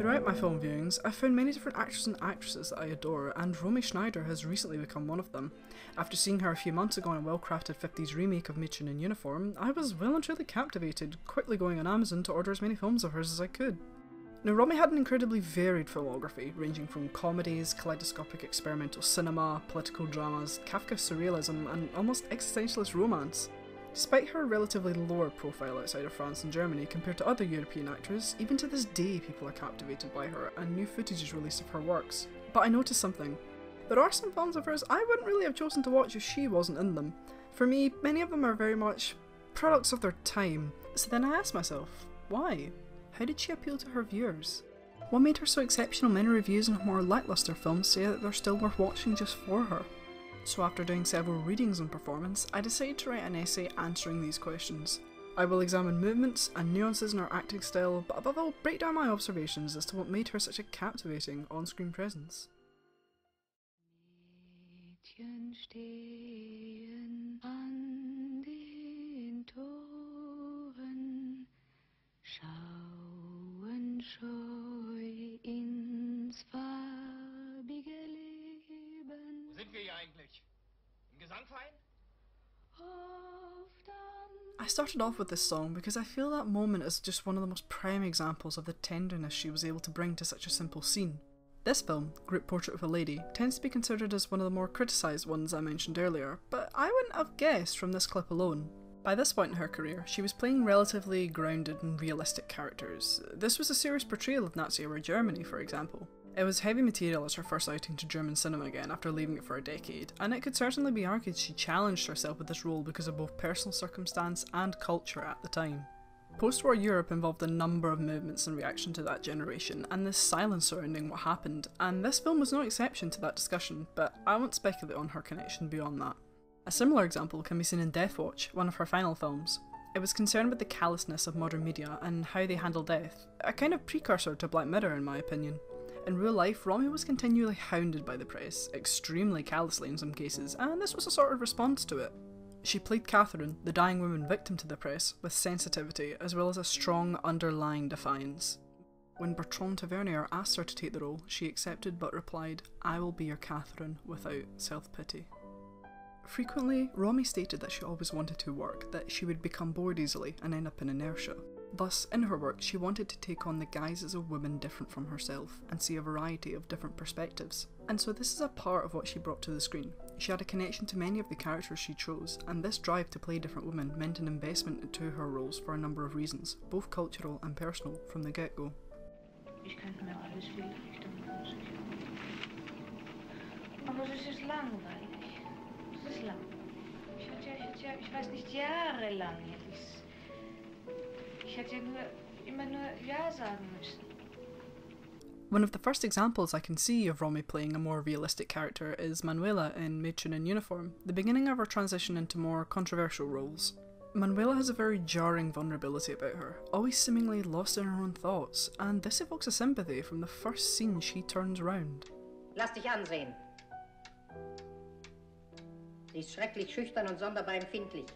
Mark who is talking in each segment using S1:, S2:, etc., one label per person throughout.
S1: Throughout my film viewings, I've found many different actors and actresses that I adore, and Romy Schneider has recently become one of them. After seeing her a few months ago in a well crafted 50s remake of Mädchen in Uniform, I was well and truly captivated, quickly going on Amazon to order as many films of hers as I could. Now, Romy had an incredibly varied filmography, ranging from comedies, kaleidoscopic experimental cinema, political dramas, Kafka surrealism, and almost existentialist romance. Despite her relatively lower profile outside of France and Germany compared to other European actors, even to this day people are captivated by her and new footage is released of her works. But I noticed something. There are some films of hers I wouldn't really have chosen to watch if she wasn't in them. For me, many of them are very much products of their time. So then I asked myself, why? How did she appeal to her viewers? What made her so exceptional many reviews and more lackluster films say that they're still worth watching just for her? So after doing several readings on performance, I decided to write an essay answering these questions. I will examine movements and nuances in her acting style, but above all break down my observations as to what made her such a captivating on-screen presence. I started off with this song because I feel that moment is just one of the most prime examples of the tenderness she was able to bring to such a simple scene. This film, Group Portrait of a Lady, tends to be considered as one of the more criticised ones I mentioned earlier, but I wouldn't have guessed from this clip alone. By this point in her career, she was playing relatively grounded and realistic characters. This was a serious portrayal of Nazi era Germany, for example. It was heavy material as her first outing to German cinema again after leaving it for a decade, and it could certainly be argued she challenged herself with this role because of both personal circumstance and culture at the time. Post war Europe involved a number of movements in reaction to that generation, and this silence surrounding what happened, and this film was no exception to that discussion, but I won't speculate on her connection beyond that. A similar example can be seen in Death Watch, one of her final films. It was concerned with the callousness of modern media and how they handle death, a kind of precursor to Black Mirror in my opinion. In real life, Romy was continually hounded by the press, extremely callously in some cases, and this was a sort of response to it. She played Catherine, the dying woman victim to the press, with sensitivity as well as a strong underlying defiance. When Bertrand Tavernier asked her to take the role, she accepted but replied, I will be your Catherine without self pity. Frequently, Romy stated that she always wanted to work, that she would become bored easily and end up in inertia. Thus, in her work, she wanted to take on the guises of women different from herself and see a variety of different perspectives. And so, this is a part of what she brought to the screen. She had a connection to many of the characters she chose, and this drive to play different women meant an investment into her roles for a number of reasons, both cultural and personal, from the get go.
S2: Ich weiß nicht, jahrelang. Ich hätte nur, immer nur Ja sagen müssen.
S1: One of the first examples I can see of Romy playing a more realistic character is Manuela in Mädchen in Uniform, the beginning of her transition into more controversial roles. Manuela has a very jarring vulnerability about her, always seemingly lost in her own thoughts, and this evokes a sympathy from the first scene she turns round.
S3: Lass dich ansehen. Sie ist schrecklich schüchtern und sonderbar empfindlich.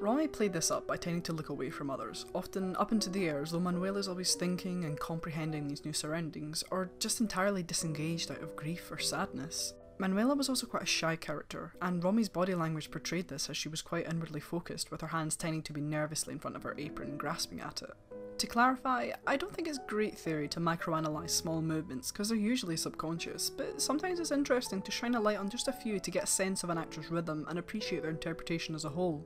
S1: Romy played this up by tending to look away from others, often up into the air as though Manuela is always thinking and comprehending these new surroundings, or just entirely disengaged out of grief or sadness. Manuela was also quite a shy character, and Romy's body language portrayed this as she was quite inwardly focused, with her hands tending to be nervously in front of her apron, grasping at it. To clarify, I don't think it's great theory to microanalyze small movements because they're usually subconscious, but sometimes it's interesting to shine a light on just a few to get a sense of an actor's rhythm and appreciate their interpretation as a whole.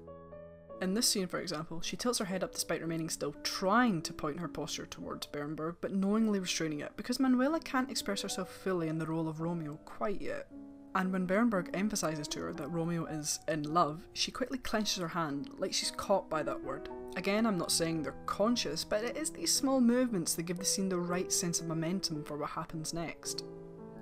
S1: In this scene, for example, she tilts her head up despite remaining still, trying to point her posture towards Bernburg, but knowingly restraining it because Manuela can't express herself fully in the role of Romeo quite yet. And when Bernburg emphasises to her that Romeo is in love, she quickly clenches her hand, like she's caught by that word. Again, I'm not saying they're conscious, but it is these small movements that give the scene the right sense of momentum for what happens next.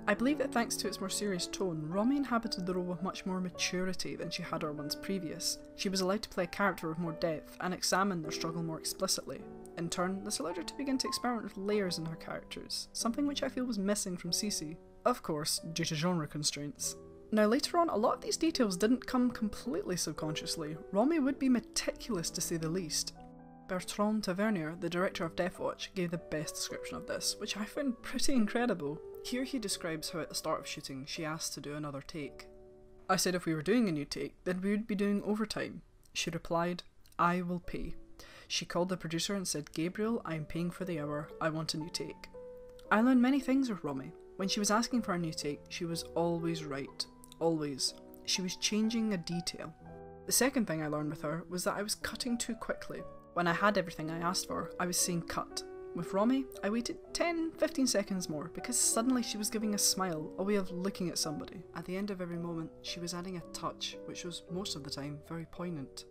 S1: I believe that thanks to its more serious tone, Romy inhabited the role with much more maturity than she had her once previous. She was allowed to play a character with more depth and examine their struggle more explicitly. In turn, this allowed her to begin to experiment with layers in her characters, something which I feel was missing from Sisi. Of course, due to genre constraints. Now, later on, a lot of these details didn't come completely subconsciously. Romy would be meticulous to say the least. Bertrand Tavernier, the director of Death Watch, gave the best description of this, which I found pretty incredible. Here he describes how at the start of shooting she asked to do another take. I said if we were doing a new take, then we would be doing overtime. She replied, I will pay. She called the producer and said, Gabriel, I am paying for the hour, I want a new take. I learned many things with Romy. When she was asking for a new take, she was always right. Always. She was changing a detail. The second thing I learned with her was that I was cutting too quickly. When I had everything I asked for, I was saying cut. With Romy, I waited 10 15 seconds more because suddenly she was giving a smile, a way of looking at somebody. At the end of every moment, she was adding a touch, which was most of the time very poignant.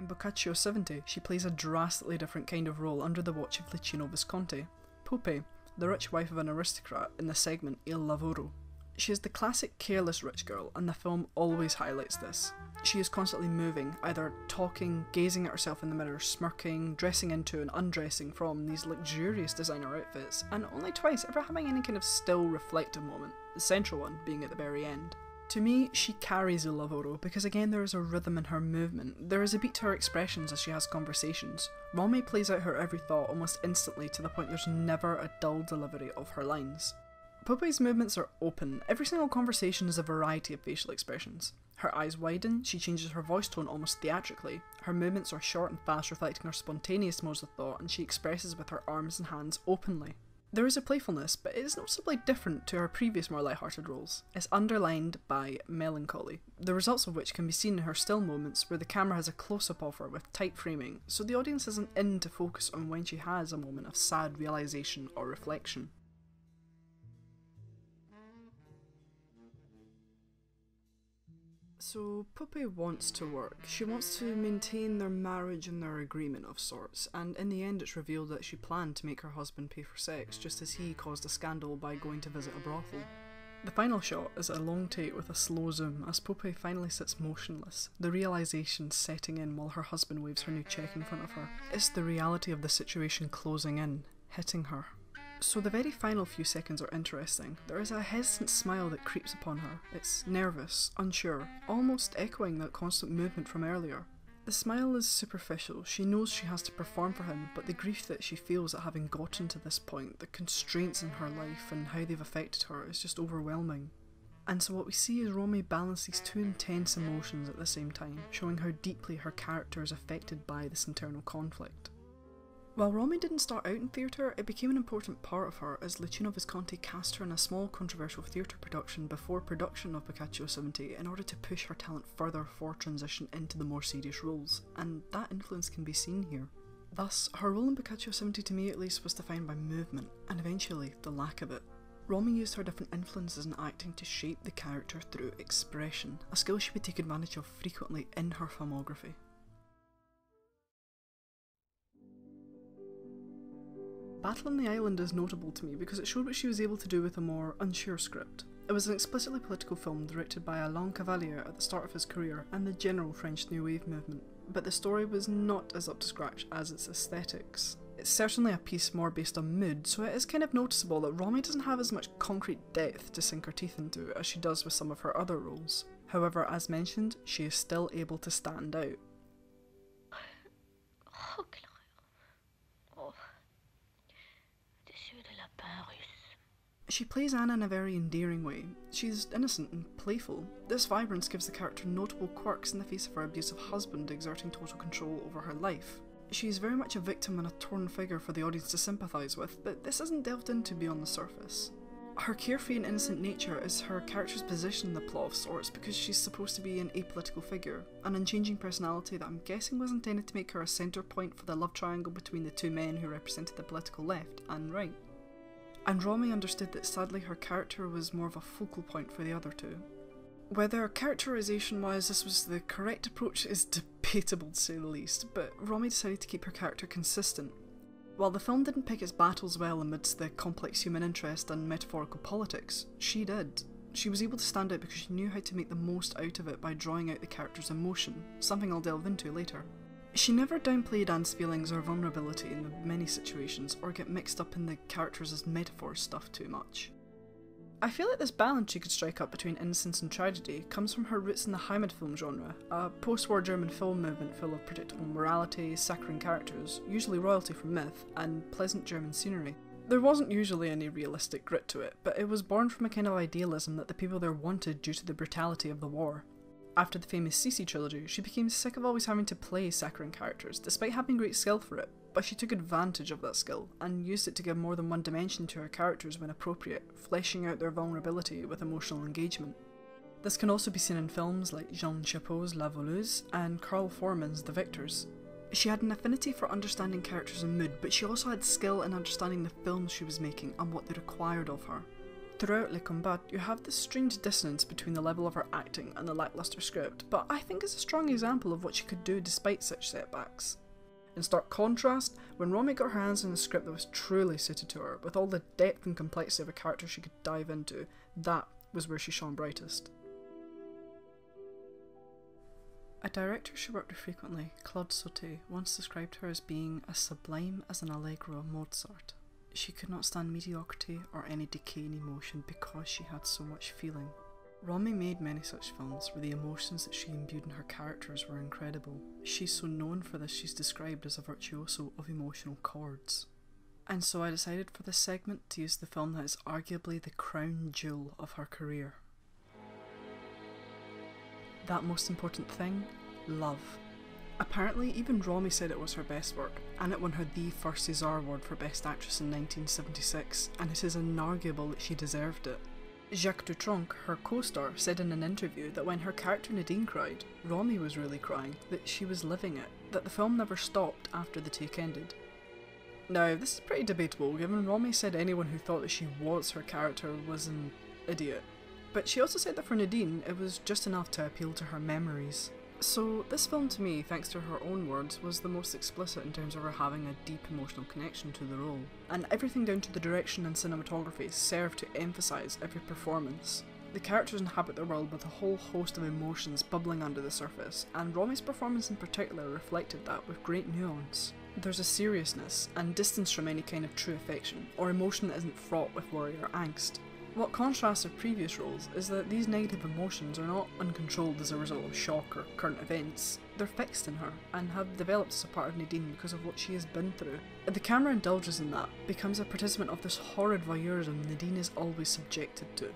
S1: In Boccaccio 70, she plays a drastically different kind of role under the watch of Luchino Visconti. Pupe, the rich wife of an aristocrat in the segment Il Lavoro. She is the classic careless rich girl, and the film always highlights this. She is constantly moving, either talking, gazing at herself in the mirror, smirking, dressing into and undressing from these luxurious designer outfits, and only twice ever having any kind of still reflective moment, the central one being at the very end. To me, she carries Il Lavoro because again there is a rhythm in her movement, there is a beat to her expressions as she has conversations. Romy plays out her every thought almost instantly to the point there's never a dull delivery of her lines. Pupe's movements are open, every single conversation is a variety of facial expressions. Her eyes widen, she changes her voice tone almost theatrically. Her movements are short and fast, reflecting her spontaneous modes of thought, and she expresses with her arms and hands openly. There is a playfulness, but it is noticeably different to her previous more light-hearted roles. It's underlined by melancholy, the results of which can be seen in her still moments where the camera has a close-up of her with tight framing, so the audience isn't in to focus on when she has a moment of sad realization or reflection. So, Pupe wants to work. She wants to maintain their marriage and their agreement of sorts, and in the end, it's revealed that she planned to make her husband pay for sex, just as he caused a scandal by going to visit a brothel. The final shot is a long take with a slow zoom as Pupe finally sits motionless, the realization setting in while her husband waves her new check in front of her. It's the reality of the situation closing in, hitting her. So the very final few seconds are interesting. There is a hesitant smile that creeps upon her. It's nervous, unsure, almost echoing that constant movement from earlier. The smile is superficial. She knows she has to perform for him, but the grief that she feels at having gotten to this point, the constraints in her life and how they've affected her, is just overwhelming. And so what we see is Romy balance these two intense emotions at the same time, showing how deeply her character is affected by this internal conflict. While Romy didn't start out in theatre, it became an important part of her as Luchino Visconti cast her in a small controversial theatre production before production of Boccaccio 70 in order to push her talent further for transition into the more serious roles, and that influence can be seen here. Thus, her role in Boccaccio 70 to me at least was defined by movement, and eventually the lack of it. Romy used her different influences in acting to shape the character through expression, a skill she would take advantage of frequently in her filmography. Battle on the Island is notable to me because it showed what she was able to do with a more unsure script. It was an explicitly political film directed by Alain Cavalier at the start of his career and the general French New Wave movement, but the story was not as up to scratch as its aesthetics. It's certainly a piece more based on mood, so it is kind of noticeable that Romy doesn't have as much concrete depth to sink her teeth into as she does with some of her other roles. However, as mentioned, she is still able to stand out. She plays Anna in a very endearing way. She's innocent and playful. This vibrance gives the character notable quirks in the face of her abusive husband exerting total control over her life. She is very much a victim and a torn figure for the audience to sympathise with, but this isn't delved into beyond the surface. Her carefree and innocent nature is her character's position in the plot of sorts because she's supposed to be an apolitical figure, an unchanging personality that I'm guessing was intended to make her a centre point for the love triangle between the two men who represented the political left and right. And Romy understood that sadly her character was more of a focal point for the other two. Whether characterisation wise this was the correct approach is debatable to say the least, but Romy decided to keep her character consistent. While the film didn't pick its battles well amidst the complex human interest and metaphorical politics, she did. She was able to stand out because she knew how to make the most out of it by drawing out the character's emotion, something I'll delve into later. She never downplayed Anne's feelings or vulnerability in many situations or get mixed up in the characters as metaphors stuff too much. I feel like this balance she could strike up between innocence and tragedy comes from her roots in the Heimatfilm genre, a post war German film movement full of predictable morality, saccharine characters, usually royalty from myth, and pleasant German scenery. There wasn't usually any realistic grit to it, but it was born from a kind of idealism that the people there wanted due to the brutality of the war. After the famous Sisi trilogy, she became sick of always having to play saccharine characters, despite having great skill for it, but she took advantage of that skill and used it to give more than one dimension to her characters when appropriate, fleshing out their vulnerability with emotional engagement. This can also be seen in films like Jean Chapot's La Voleuse and Carl Foreman's The Victors. She had an affinity for understanding characters and mood, but she also had skill in understanding the films she was making and what they required of her. Throughout Les Combats, you have this strange dissonance between the level of her acting and the lackluster script, but I think it's a strong example of what she could do despite such setbacks. In stark contrast, when Romy got her hands on a script that was truly suited to her, with all the depth and complexity of a character she could dive into, that was where she shone brightest. A director she worked with frequently, Claude Sautet, once described her as being as sublime as an allegro Mozart. She could not stand mediocrity or any decay in emotion because she had so much feeling. Romy made many such films where the emotions that she imbued in her characters were incredible. She's so known for this, she's described as a virtuoso of emotional chords. And so I decided for this segment to use the film that is arguably the crown jewel of her career. That most important thing love. Apparently, even Romy said it was her best work, and it won her the first César Award for Best Actress in 1976, and it is inarguable that she deserved it. Jacques Dutronc, her co-star, said in an interview that when her character Nadine cried, Romy was really crying, that she was living it, that the film never stopped after the take ended. Now, this is pretty debatable, given Romy said anyone who thought that she was her character was an idiot. But she also said that for Nadine, it was just enough to appeal to her memories. So, this film to me, thanks to her own words, was the most explicit in terms of her having a deep emotional connection to the role. And everything down to the direction and cinematography served to emphasise every performance. The characters inhabit their world with a whole host of emotions bubbling under the surface, and Romy's performance in particular reflected that with great nuance. There's a seriousness and distance from any kind of true affection, or emotion that isn't fraught with worry or angst. What contrasts with previous roles is that these negative emotions are not uncontrolled as a result of shock or current events. They're fixed in her and have developed as a part of Nadine because of what she has been through. The camera indulges in that, becomes a participant of this horrid voyeurism Nadine is always subjected to.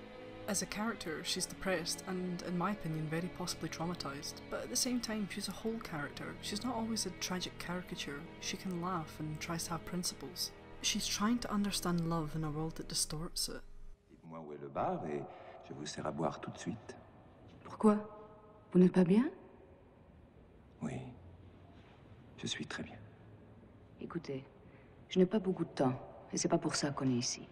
S1: As a character, she's depressed and, in my opinion, very possibly traumatised, but at the same time, she's a whole character. She's not always a tragic caricature. She can laugh and tries to have principles. She's trying to understand love in a world that distorts it.
S4: Dites-moi où est le bar et je vous sers à boire tout de suite.
S5: Pourquoi Vous n'êtes pas bien
S4: Oui. Je suis très bien.
S5: Écoutez, je n'ai pas beaucoup de temps, et c'est pas pour ça qu'on est ici.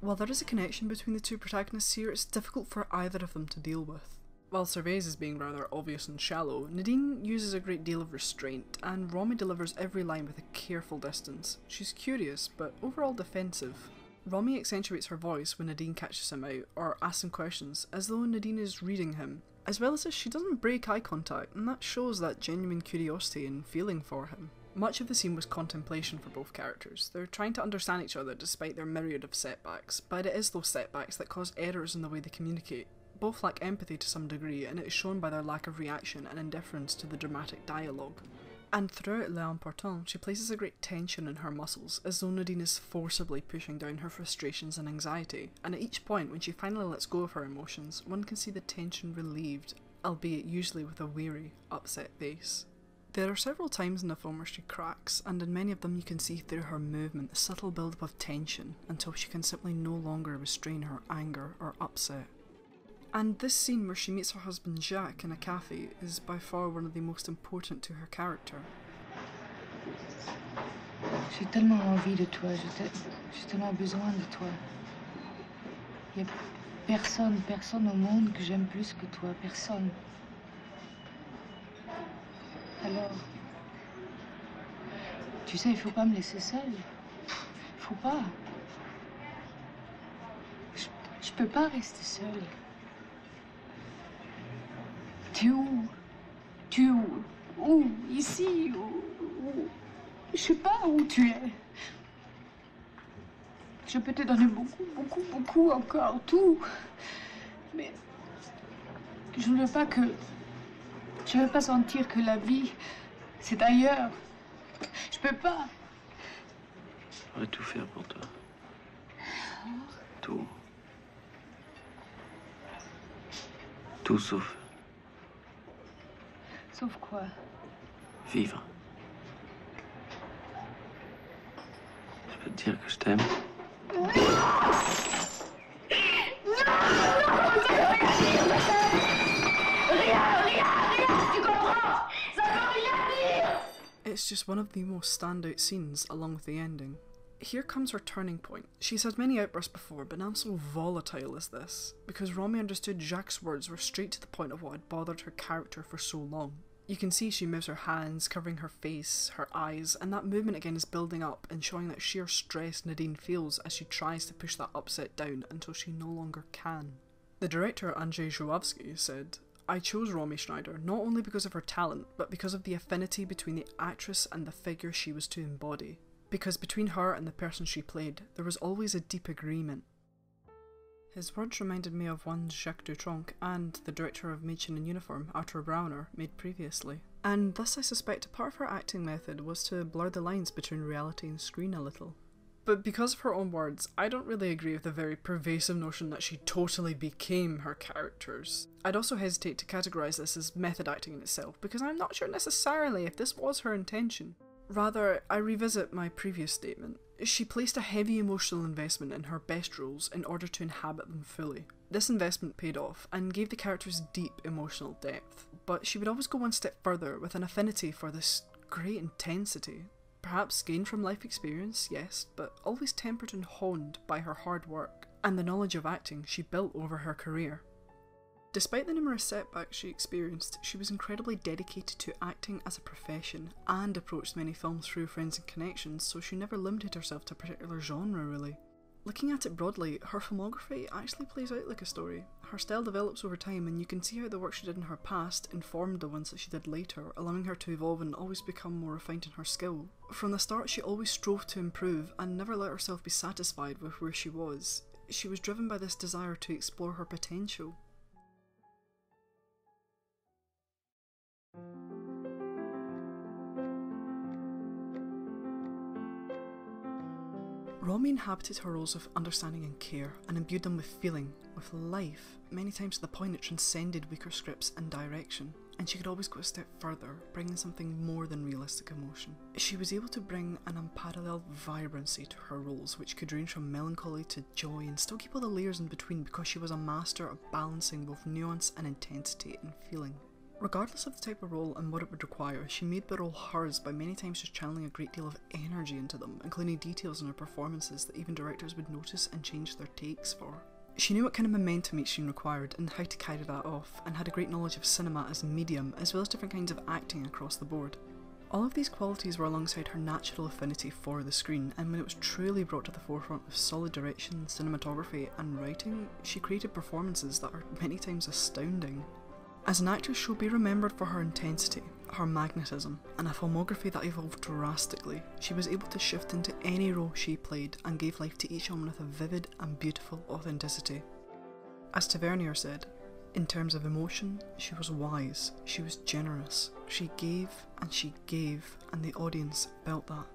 S1: While there is a connection between the two protagonists here, it's difficult for either of them to deal with. While Servais is being rather obvious and shallow, Nadine uses a great deal of restraint, and Romy delivers every line with a careful distance. She's curious, but overall defensive. Romy accentuates her voice when Nadine catches him out or asks him questions, as though Nadine is reading him. As well as this, she doesn't break eye contact, and that shows that genuine curiosity and feeling for him. Much of the scene was contemplation for both characters. They're trying to understand each other despite their myriad of setbacks, but it is those setbacks that cause errors in the way they communicate. Both lack empathy to some degree, and it is shown by their lack of reaction and indifference to the dramatic dialogue. And throughout L'Important, she places a great tension in her muscles, as though Nadine is forcibly pushing down her frustrations and anxiety, and at each point when she finally lets go of her emotions, one can see the tension relieved, albeit usually with a weary, upset face. There are several times in the film where she cracks, and in many of them you can see through her movement the subtle build-up of tension until she can simply no longer restrain her anger or upset. And this scene where she meets her husband Jacques in a cafe is by far one of the most important to her character.
S5: J'ai tellement envie de toi, j'ai tellement besoin de toi. Il n'y a personne, personne au monde que j'aime plus que toi, personne. Alors, tu sais, il faut pas me laisser seule. Faut pas. Je, je peux pas rester seule. Tu es où? Tu es où? Où? Ici Où, où Je sais pas où tu es. Je peux te donner beaucoup, beaucoup, beaucoup encore, tout. Mais je ne veux pas que. Je ne veux pas sentir que la vie, c'est ailleurs. Je peux pas.
S6: Je vais tout faire pour toi. Tout. Tout sauf
S5: Sauf quoi
S6: vivre. Je peux te dire que je t'aime.
S1: It's just one of the most standout scenes, along with the ending. Here comes her turning point. She's had many outbursts before, but none so volatile as this, because Romy understood Jacques' words were straight to the point of what had bothered her character for so long. You can see she moves her hands, covering her face, her eyes, and that movement again is building up and showing that sheer stress Nadine feels as she tries to push that upset down until she no longer can. The director Andrzej Żuławski said, I chose Romy Schneider not only because of her talent, but because of the affinity between the actress and the figure she was to embody. Because between her and the person she played, there was always a deep agreement. His words reminded me of ones Jacques Dutronc and the director of Mädchen in Uniform, Arthur Brauner, made previously. And thus I suspect a part of her acting method was to blur the lines between reality and screen a little. But because of her own words, I don't really agree with the very pervasive notion that she totally became her characters. I'd also hesitate to categorise this as method acting in itself, because I'm not sure necessarily if this was her intention. Rather, I revisit my previous statement. She placed a heavy emotional investment in her best roles in order to inhabit them fully. This investment paid off and gave the characters deep emotional depth, but she would always go one step further with an affinity for this great intensity. Perhaps gained from life experience, yes, but always tempered and honed by her hard work and the knowledge of acting she built over her career. Despite the numerous setbacks she experienced, she was incredibly dedicated to acting as a profession and approached many films through friends and connections, so she never limited herself to a particular genre, really. Looking at it broadly, her filmography actually plays out like a story. Her style develops over time, and you can see how the work she did in her past informed the ones that she did later, allowing her to evolve and always become more refined in her skill. From the start, she always strove to improve and never let herself be satisfied with where she was. She was driven by this desire to explore her potential. Romy inhabited her roles of understanding and care and imbued them with feeling, with life, many times to the point it transcended weaker scripts and direction, and she could always go a step further, bringing something more than realistic emotion. She was able to bring an unparalleled vibrancy to her roles, which could range from melancholy to joy and still keep all the layers in between because she was a master of balancing both nuance and intensity in feeling. Regardless of the type of role and what it would require, she made the role hers by many times just channeling a great deal of energy into them, including details in her performances that even directors would notice and change their takes for. She knew what kind of momentum each scene required and how to carry that off, and had a great knowledge of cinema as a medium, as well as different kinds of acting across the board. All of these qualities were alongside her natural affinity for the screen, and when it was truly brought to the forefront with solid direction, cinematography, and writing, she created performances that are many times astounding. As an actress, she'll be remembered for her intensity, her magnetism, and a filmography that evolved drastically. She was able to shift into any role she played and gave life to each one with a vivid and beautiful authenticity. As Tavernier said, in terms of emotion, she was wise, she was generous, she gave and she gave, and the audience felt that.